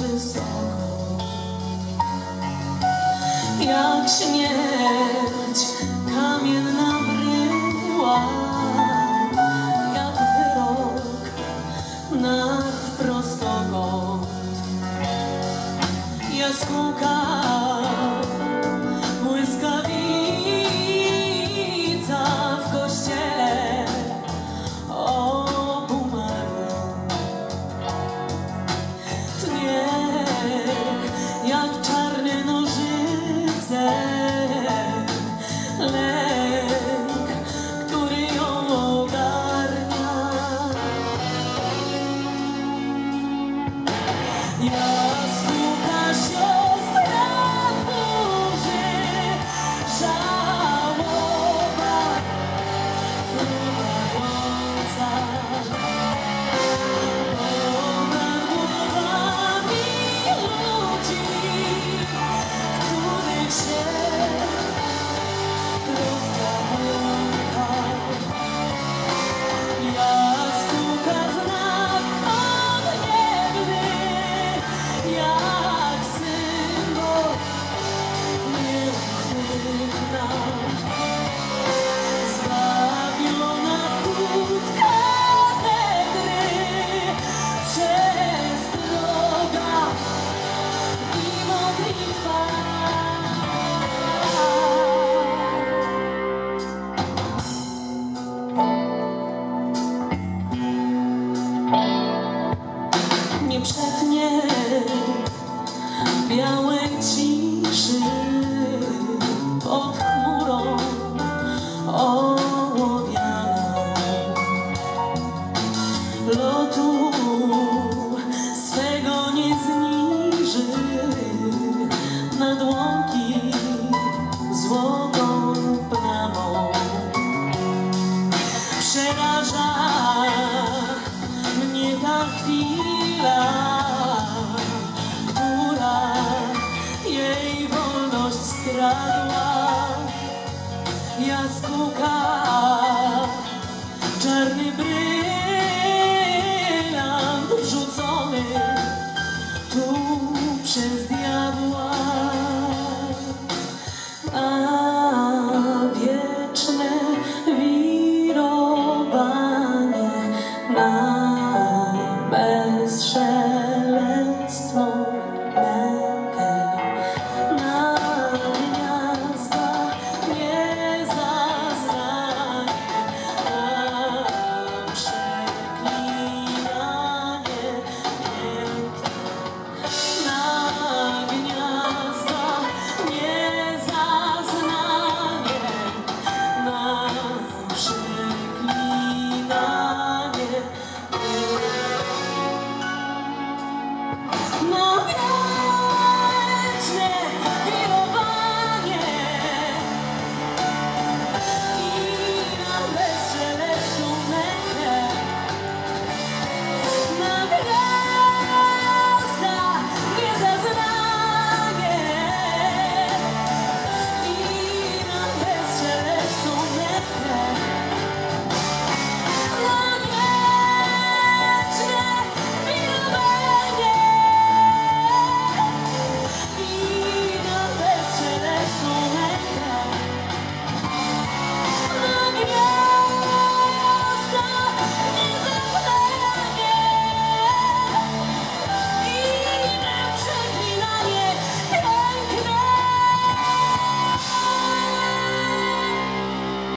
wysoko Jak śmierć kamienna bryła Jak wyrok na prostokąt. Jaskółka Yeah. białej ciszy pod chmurą ołowianą. Lotu swego nie zniży nad łąki złotą plamą. Przeraża ukradła jaskółka, czarny bryk.